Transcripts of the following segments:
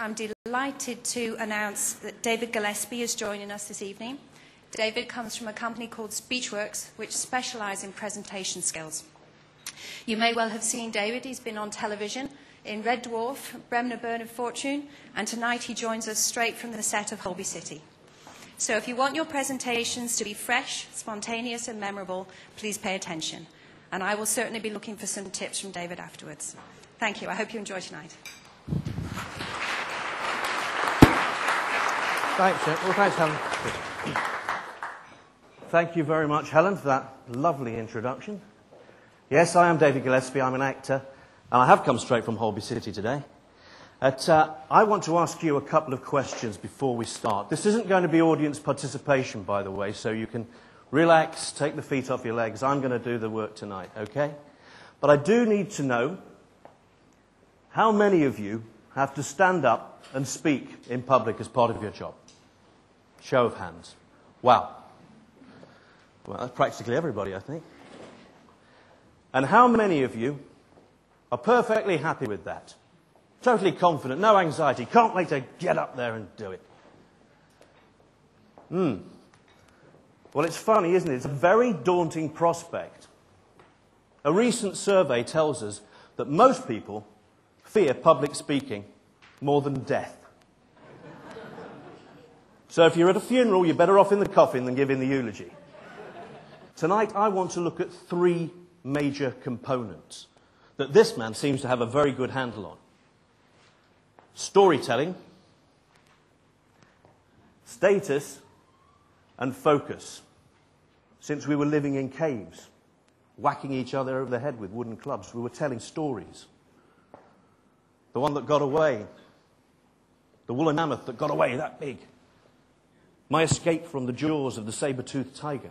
I'm delighted to announce that David Gillespie is joining us this evening. David comes from a company called Speechworks, which specialise in presentation skills. You may well have seen David. He's been on television in Red Dwarf, Bremner Bird and Fortune, and tonight he joins us straight from the set of Holby City. So if you want your presentations to be fresh, spontaneous, and memorable, please pay attention. And I will certainly be looking for some tips from David afterwards. Thank you. I hope you enjoy tonight. Thanks, well, thanks, Helen. Thank you very much, Helen, for that lovely introduction. Yes, I am David Gillespie. I'm an actor, and I have come straight from Holby City today. Uh, I want to ask you a couple of questions before we start. This isn't going to be audience participation, by the way, so you can relax, take the feet off your legs. I'm going to do the work tonight, okay? But I do need to know how many of you have to stand up and speak in public as part of your job? Show of hands. Wow. Well, that's practically everybody, I think. And how many of you are perfectly happy with that? Totally confident, no anxiety, can't wait to get up there and do it. Hmm. Well, it's funny, isn't it? It's a very daunting prospect. A recent survey tells us that most people fear public speaking more than death. So if you're at a funeral, you're better off in the coffin than giving the eulogy. Tonight, I want to look at three major components that this man seems to have a very good handle on storytelling, status, and focus. Since we were living in caves, whacking each other over the head with wooden clubs, we were telling stories. The one that got away, the woolly mammoth that got away that big, my escape from the jaws of the saber toothed tiger.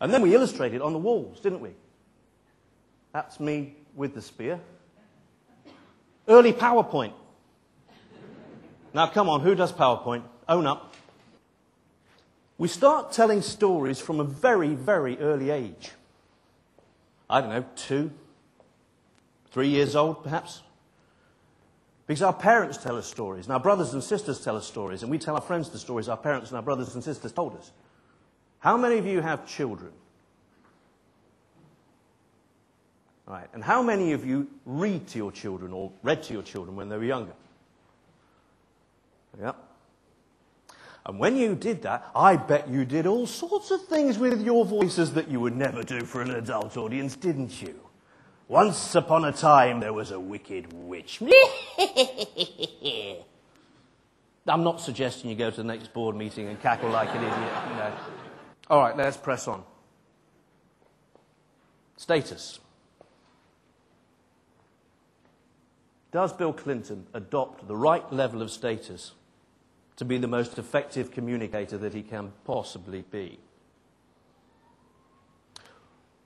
And then we illustrated on the walls, didn't we? That's me with the spear. Early PowerPoint. Now, come on, who does PowerPoint? Own up. We start telling stories from a very, very early age. I don't know, two, three years old, perhaps. Because our parents tell us stories, and our brothers and sisters tell us stories, and we tell our friends the stories our parents and our brothers and sisters told us. How many of you have children? Right. And how many of you read to your children or read to your children when they were younger? Yep. And when you did that, I bet you did all sorts of things with your voices that you would never do for an adult audience, didn't you? Once upon a time, there was a wicked witch. I'm not suggesting you go to the next board meeting and cackle like an idiot. All right, let's press on. Status. Does Bill Clinton adopt the right level of status to be the most effective communicator that he can possibly be?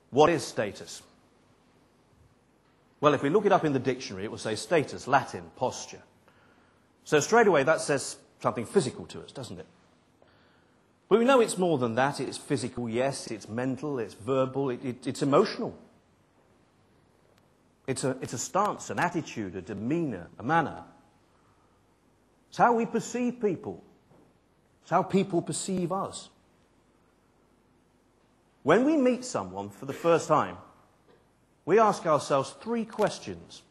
What is status? Well, if we look it up in the dictionary, it will say status, Latin, posture. So straight away that says something physical to us, doesn't it? But we know it's more than that. It's physical, yes. It's mental, it's verbal, it, it, it's emotional. It's a, it's a stance, an attitude, a demeanor, a manner. It's how we perceive people. It's how people perceive us. When we meet someone for the first time, we ask ourselves three questions.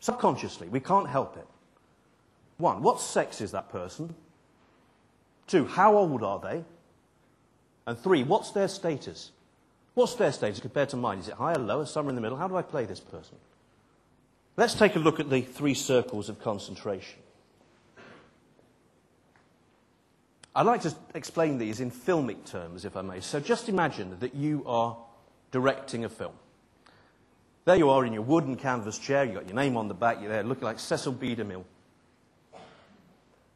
Subconsciously, we can't help it. One, what sex is that person? Two, how old are they? And three, what's their status? What's their status compared to mine? Is it higher, or lower, somewhere in the middle? How do I play this person? Let's take a look at the three circles of concentration. I'd like to explain these in filmic terms, if I may. So just imagine that you are directing a film. There you are in your wooden canvas chair, you've got your name on the back, you're there looking like Cecil B. DeMille.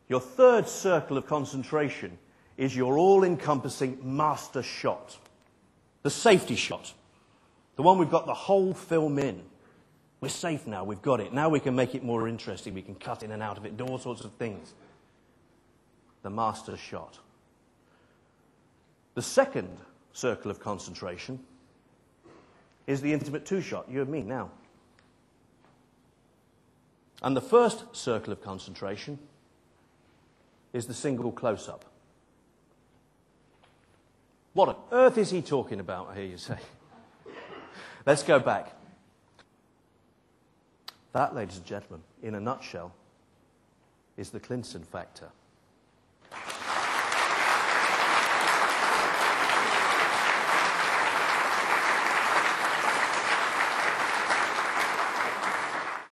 Your third circle of concentration is your all encompassing master shot. The safety shot. The one we've got the whole film in. We're safe now, we've got it. Now we can make it more interesting. We can cut in and out of it, do all sorts of things. The master shot. The second circle of concentration is the intimate two shot, you and me now. And the first circle of concentration is the single close up. What on earth is he talking about, I hear you say? Let's go back. That, ladies and gentlemen, in a nutshell, is the Clinton factor.